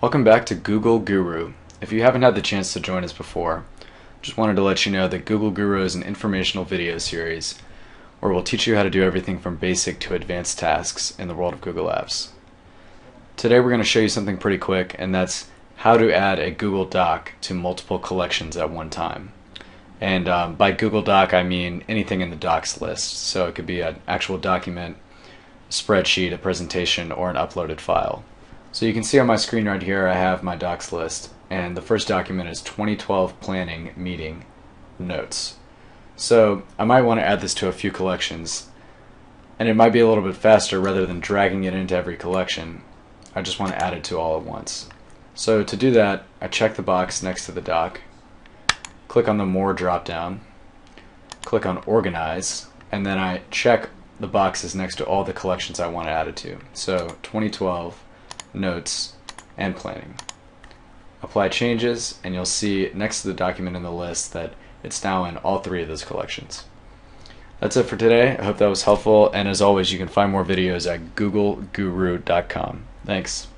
Welcome back to Google Gooru. If you haven't had the chance to join us before, just wanted to let you know that Google Gooru is an informational video series where we'll teach you how to do everything from basic to advanced tasks in the world of Google Apps. Today we're going to show you something pretty quick, and that's how to add a Google Doc to multiple collections at one time. And um, by Google Doc, I mean anything in the Docs list. So it could be an actual document, spreadsheet, a presentation, or an uploaded file. So you can see on my screen right here, I have my Docs list, and the first document is 2012 Planning Meeting Notes. So I might want to add this to a few collections, and it might be a little bit faster rather than dragging it into every collection. I just want to add it to all at once. So to do that, I check the box next to the doc, click on the More drop-down, click on Organize, and then I check the boxes next to all the collections I want to add it to. So 2012, Notes, and Planning. Apply changes, and you'll see next to the document in the list that it's now in all three of those collections. That's it for today. I hope that was helpful, and as always, you can find more videos at googlegooru.com. Thanks.